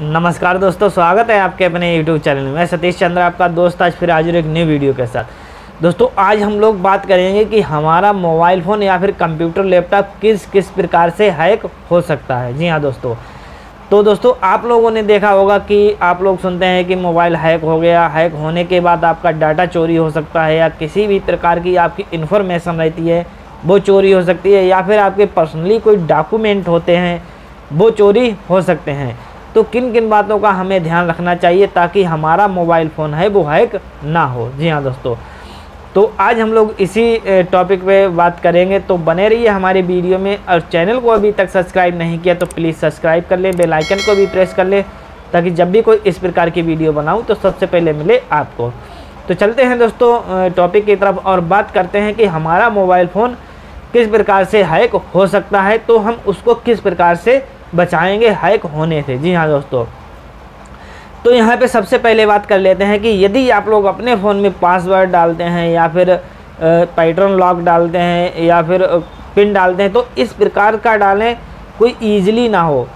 नमस्कार दोस्तों, स्वागत है आपके अपने YouTube चैनल में। मैं सतीश चंद्र, आपका दोस्त आज फिर हाजिर एक न्यू वीडियो के साथ। दोस्तों, आज हम लोग बात करेंगे कि हमारा मोबाइल फ़ोन या फिर कंप्यूटर लैपटॉप किस किस प्रकार से हैक हो सकता है। जी हाँ दोस्तों। तो दोस्तों, आप लोगों ने देखा होगा कि आप लोग सुनते हैं कि मोबाइल हैक हो गया। हैक होने के बाद आपका डाटा चोरी हो सकता है या किसी भी प्रकार की आपकी इन्फॉर्मेशन रहती है, वो चोरी हो सकती है या फिर आपके पर्सनली कोई डॉक्यूमेंट होते हैं, वो चोरी हो सकते हैं। तो किन किन बातों का हमें ध्यान रखना चाहिए ताकि हमारा मोबाइल फ़ोन है, वो हैक ना हो? जी हाँ दोस्तों। तो आज हम लोग इसी टॉपिक पे बात करेंगे। तो बने रहिए हमारे वीडियो में और चैनल को अभी तक सब्सक्राइब नहीं किया तो प्लीज़ सब्सक्राइब कर लें, बेल आइकन को भी प्रेस कर लें ताकि जब भी कोई इस प्रकार की वीडियो बनाऊँ तो सबसे पहले मिले आपको। तो चलते हैं दोस्तों टॉपिक की तरफ़ और बात करते हैं कि हमारा मोबाइल फ़ोन किस प्रकार से हैक हो सकता है तो हम उसको किस प्रकार से बचाएँगे हैक होने से। जी हाँ दोस्तों। तो यहाँ पे सबसे पहले बात कर लेते हैं कि यदि आप लोग अपने फ़ोन में पासवर्ड डालते हैं या फिर पैटर्न लॉक डालते हैं या फिर पिन डालते हैं तो इस प्रकार का डालें, कोई ईजिली ना हो।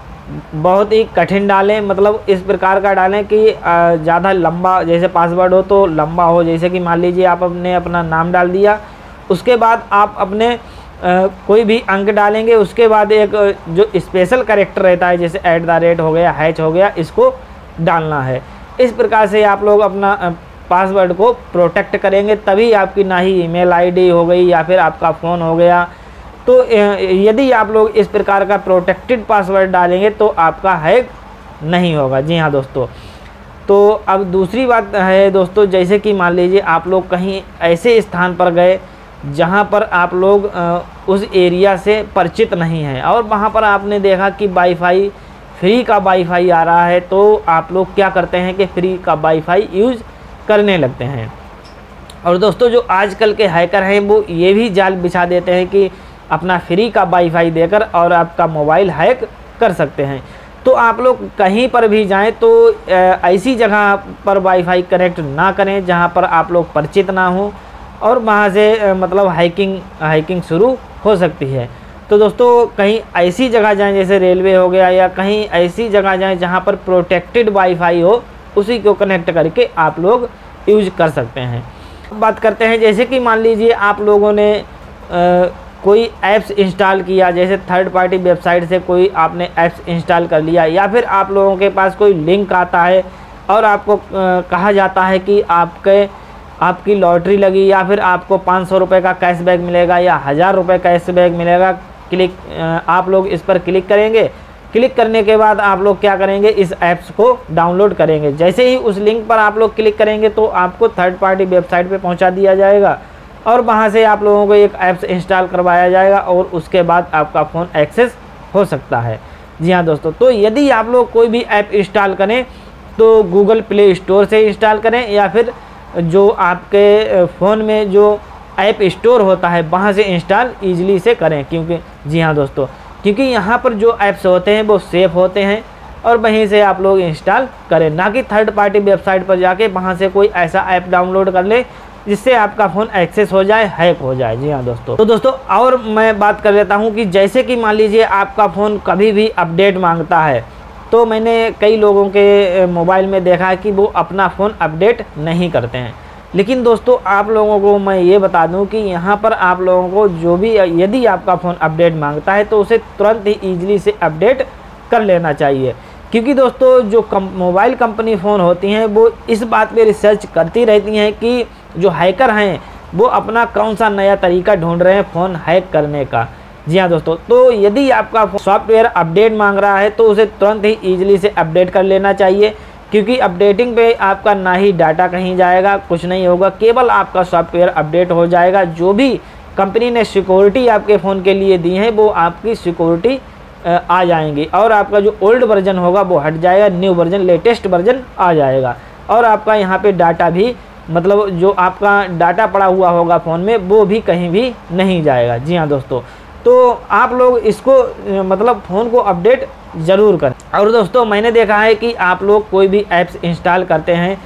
बहुत ही कठिन डालें मतलब इस प्रकार का डालें कि ज़्यादा लंबा, जैसे पासवर्ड हो तो लंबा हो, जैसे कि मान लीजिए आप अपने अपना नाम डाल दिया, उसके बाद आप अपने कोई भी अंक डालेंगे, उसके बाद एक जो स्पेशल करेक्टर रहता है, जैसे ऐट द रेट हो गया हैच हो गया, इसको डालना है। इस प्रकार से आप लोग अपना पासवर्ड को प्रोटेक्ट करेंगे, तभी आपकी ना ही ईमेल आईडी हो गई या फिर आपका फ़ोन हो गया। तो यदि आप लोग इस प्रकार का प्रोटेक्टेड पासवर्ड डालेंगे तो आपका हैक नहीं होगा। जी हाँ दोस्तों। तो अब दूसरी बात है दोस्तों, जैसे कि मान लीजिए आप लोग कहीं ऐसे स्थान पर गए जहाँ पर आप लोग उस एरिया से परिचित नहीं हैं। और वहाँ पर आपने देखा कि वाईफाई, फ्री का वाईफाई आ रहा है तो आप लोग क्या करते हैं कि फ्री का वाईफाई यूज़ करने लगते हैं। और दोस्तों, जो आजकल के हैकर हैं, वो ये भी जाल बिछा देते हैं कि अपना फ्री का वाईफाई देकर और आपका मोबाइल हैक कर सकते हैं। तो आप लोग कहीं पर भी जाएँ तो ऐसी जगह पर वाईफाई कनेक्ट ना करें जहाँ पर आप लोग परिचित ना हों। और वहाँ से मतलब हाइकिंग हाइकिंग शुरू हो सकती है। तो दोस्तों कहीं ऐसी जगह जाएँ जैसे रेलवे हो गया या कहीं ऐसी जगह जाएँ जहाँ पर प्रोटेक्टेड वाईफाई हो उसी को कनेक्ट करके आप लोग यूज़ कर सकते हैं। बात करते हैं जैसे कि मान लीजिए आप लोगों ने आ, कोई ऐप्स इंस्टॉल किया जैसे थर्ड पार्टी वेबसाइट से कोई आपने ऐप्स इंस्टॉल कर लिया या फिर आप लोगों के पास कोई लिंक आता है और आपको आ, कहा जाता है कि आपके आपकी लॉटरी लगी या फिर आपको पाँच सौ रुपये का कैशबैक मिलेगा या हज़ार रुपये कैशबैक मिलेगा, क्लिक आप लोग इस पर क्लिक करेंगे। क्लिक करने के बाद आप लोग क्या करेंगे? इस ऐप्स को डाउनलोड करेंगे। जैसे ही उस लिंक पर आप लोग क्लिक करेंगे तो आपको थर्ड पार्टी वेबसाइट पे पहुँचा दिया जाएगा और वहाँ से आप लोगों को एक ऐप्स इंस्टॉल करवाया जाएगा और उसके बाद आपका फ़ोन एक्सेस हो सकता है। जी हाँ दोस्तों तो यदि आप लोग कोई भी ऐप इंस्टॉल करें तो गूगल प्ले स्टोर से इंस्टॉल करें या फिर जो आपके फ़ोन में जो ऐप स्टोर होता है, वहाँ से इंस्टॉल ईजिली से करें। क्योंकि, जी हाँ दोस्तों, क्योंकि यहाँ पर जो ऐप्स होते हैं, वो सेफ़ होते हैं और वहीं से आप लोग इंस्टॉल करें। ना कि थर्ड पार्टी वेबसाइट पर जाके वहाँ से कोई ऐसा ऐप डाउनलोड कर ले, जिससे आपका फ़ोन एक्सेस हो जाए, हैक हो जाए। जी हाँ दोस्तों। तो दोस्तों, और मैं बात कर लेता हूँ कि जैसे कि मान लीजिए आपका फ़ोन कभी भी अपडेट माँगता है तो मैंने कई लोगों के मोबाइल में देखा है कि वो अपना फ़ोन अपडेट नहीं करते हैं। लेकिन दोस्तों, आप लोगों को मैं ये बता दूँ कि यहाँ पर आप लोगों को जो भी, यदि आपका फ़ोन अपडेट माँगता है तो उसे तुरंत ही ईजिली से अपडेट कर लेना चाहिए। क्योंकि दोस्तों, जो कम, मोबाइल कंपनी फ़ोन होती हैं, वो इस बात पे रिसर्च करती रहती हैं कि जो हैकर हैं, वो अपना कौन सा नया तरीका ढूंढ रहे हैं फ़ोन हैक करने का। जी हाँ दोस्तों तो यदि आपका सॉफ्टवेयर अपडेट मांग रहा है तो उसे तुरंत ही ईजिली से अपडेट कर लेना चाहिए, क्योंकि अपडेटिंग पे आपका ना ही डाटा कहीं जाएगा, कुछ नहीं होगा, केवल आपका सॉफ्टवेयर अपडेट हो जाएगा। जो भी कंपनी ने सिक्योरिटी आपके फ़ोन के लिए दी है, वो आपकी सिक्योरिटी आ जाएँगी। और आपका जो ओल्ड वर्जन होगा, वो हट जाएगा न्यू वर्जन लेटेस्ट वर्जन आ जाएगा। और आपका यहाँ पे डाटा भी मतलब जो आपका डाटा पड़ा हुआ होगा फ़ोन में, वो भी कहीं भी नहीं जाएगा। जी हाँ दोस्तों तो आप लोग इसको मतलब फ़ोन को अपडेट ज़रूर करें। और दोस्तों, मैंने देखा है कि आप लोग कोई भी ऐप्स इंस्टॉल करते हैं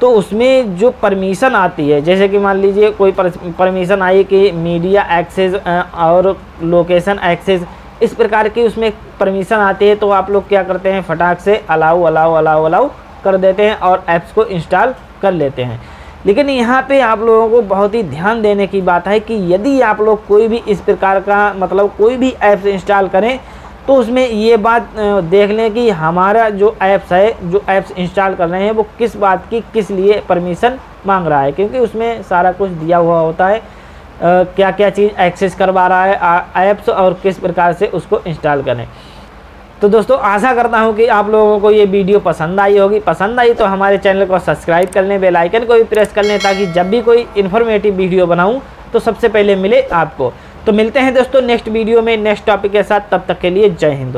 तो उसमें जो परमिशन आती है, जैसे कि मान लीजिए कोई परमिशन आई कि मीडिया एक्सेस और लोकेशन एक्सेस, इस प्रकार की उसमें परमिशन आती है तो आप लोग क्या करते हैं, फटाक से अलाउ अलाउ अलाउ अलाउ कर देते हैं और ऐप्स को इंस्टॉल कर लेते हैं। लेकिन यहाँ पे आप लोगों को बहुत ही ध्यान देने की बात है कि यदि आप लोग कोई भी इस प्रकार का मतलब कोई भी ऐप्स इंस्टॉल करें तो उसमें ये बात देख लें कि हमारा जो ऐप्स है जो ऐप्स इंस्टॉल कर रहे हैं वो किस बात की किस लिए परमिशन मांग रहा है? क्योंकि उसमें सारा कुछ दिया हुआ होता है आ, क्या क्या चीज़ एक्सेस करवा रहा है ऐप्स और किस प्रकार से उसको इंस्टॉल करें। तो दोस्तों, आशा करता हूँ कि आप लोगों को ये वीडियो पसंद आई होगी। पसंद आई तो हमारे चैनल को सब्सक्राइब कर लें बेलाइकन को भी प्रेस कर लें ताकि जब भी कोई इन्फॉर्मेटिव वीडियो बनाऊँ तो सबसे पहले मिले आपको। तो मिलते हैं दोस्तों नेक्स्ट वीडियो में, नेक्स्ट टॉपिक के साथ। तब तक के लिए जय हिंद